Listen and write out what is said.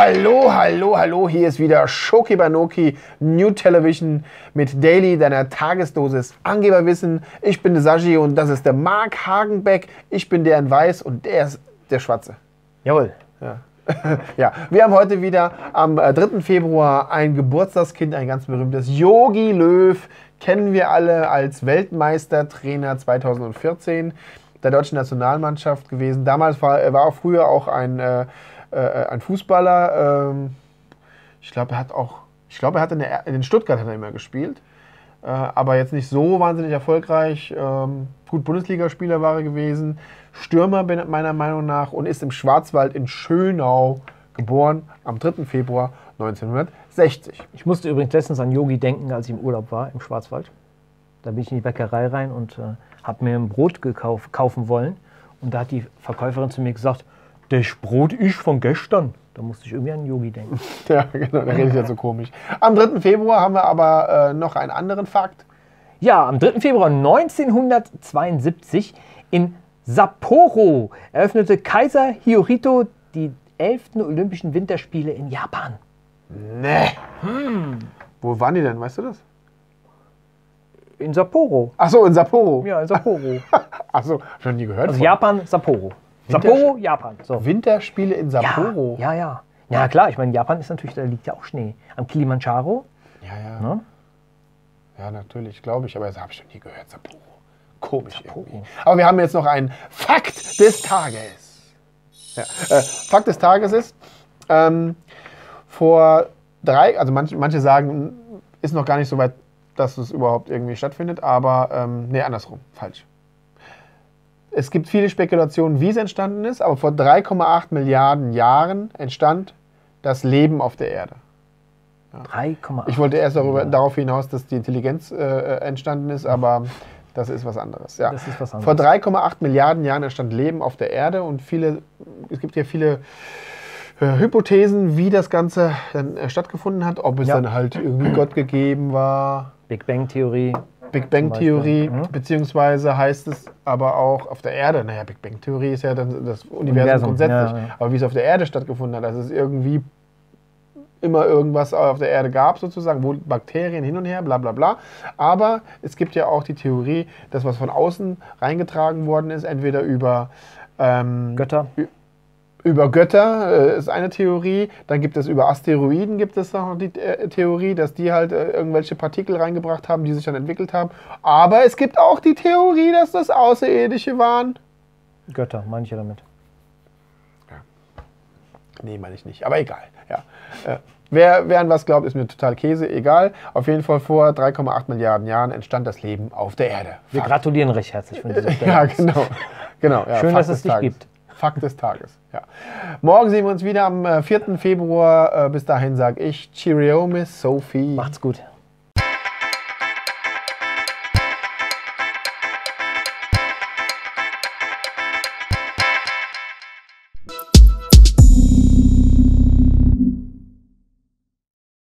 Hallo, hallo, hallo, hier ist wieder Shoki Banoki New Television mit Daily, deiner Tagesdosis Angeberwissen. Ich bin der Saji und das ist der Mark Hagenbeck. Ich bin der in Weiß und der ist der Schwarze. Jawohl. Ja. ja, wir haben heute wieder am äh, 3. Februar ein Geburtstagskind, ein ganz berühmtes Yogi Löw. Kennen wir alle als Weltmeistertrainer 2014 der deutschen Nationalmannschaft gewesen. Damals war er war auch früher auch ein, äh, äh, ein Fußballer. Ähm, ich glaube, er hat auch, ich glaube, er hat in, der, in Stuttgart hat er immer gespielt. Äh, aber jetzt nicht so wahnsinnig erfolgreich. Ähm, gut, Bundesligaspieler war er gewesen. Stürmer bin meiner Meinung nach und ist im Schwarzwald in Schönau geboren am 3. Februar 1960. Ich musste übrigens letztens an Yogi denken, als ich im Urlaub war im Schwarzwald. Da bin ich in die Bäckerei rein und äh, habe mir ein Brot gekauft, kaufen wollen. Und da hat die Verkäuferin zu mir gesagt, das Brot ist von gestern. Da musste ich irgendwie an Yogi denken. Ja, genau, da redet ja so komisch. Am 3. Februar haben wir aber äh, noch einen anderen Fakt. Ja, am 3. Februar 1972 in Sapporo eröffnete Kaiser Hirohito die 11. Olympischen Winterspiele in Japan. Nee. Wo waren die denn, weißt du das? In Sapporo. Achso, in Sapporo. Ja, in Sapporo. Achso, hab ich noch nie gehört. Also von. Japan, Sapporo. Winter- Sapporo, Japan. So. Winterspiele in Sapporo. Ja, ja, ja. Ja, klar, ich meine, Japan ist natürlich, da liegt ja auch Schnee. Am Kilimanjaro. Ja, ja. Ne? Ja, natürlich, glaube ich, aber das habe ich noch nie gehört. Sapporo. Komisch Sapporo. irgendwie. Aber wir haben jetzt noch einen Fakt des Tages. Ja. Äh, Fakt des Tages ist, ähm, vor drei, also manche, manche sagen, ist noch gar nicht so weit, dass es überhaupt irgendwie stattfindet, aber ähm, nee, andersrum, falsch. Es gibt viele Spekulationen, wie es entstanden ist, aber vor 3,8 Milliarden Jahren entstand das Leben auf der Erde. 3,8. Ich wollte erst darüber, darauf hinaus, dass die Intelligenz äh, entstanden ist, aber das ist was anderes. Ja. Das ist was Vor 3,8 Milliarden Jahren entstand Leben auf der Erde und viele, es gibt ja viele äh, Hypothesen, wie das Ganze dann äh, stattgefunden hat, ob es Ja. dann halt irgendwie Gott gegeben war, Big Bang Theorie. Big Bang Theorie, mhm. beziehungsweise heißt es aber auch auf der Erde, naja, Big Bang Theorie ist ja dann das Universum, Universum, grundsätzlich, ja, ja. aber wie es auf der Erde stattgefunden hat, dass es irgendwie immer irgendwas auf der Erde gab, sozusagen, wo Bakterien hin und her, bla bla bla. Aber es gibt ja auch die Theorie, dass was von außen reingetragen worden ist, entweder über ähm, Götter. Über Götter äh, ist eine Theorie. Dann gibt es über Asteroiden gibt es noch die äh, Theorie, dass die halt äh, irgendwelche Partikel reingebracht haben, die sich dann entwickelt haben. Aber es gibt auch die Theorie, dass das Außerirdische waren. Götter, manche damit. Nee, meine ich nicht. Aber egal. Ja. Äh, wer, wer an was glaubt, ist mir total Käse. Egal. Auf jeden Fall vor 3,8 Milliarden Jahren entstand das Leben auf der Erde. Wir Fakt. gratulieren recht herzlich von dieser Stelle. Ja, genau. genau ja, Schön, Fakt dass es dich Tages. gibt. Fakt des Tages. Ja. Morgen sehen wir uns wieder am äh, 4. Februar. Äh, bis dahin sage ich Cheerio, Miss Sophie. Macht's gut.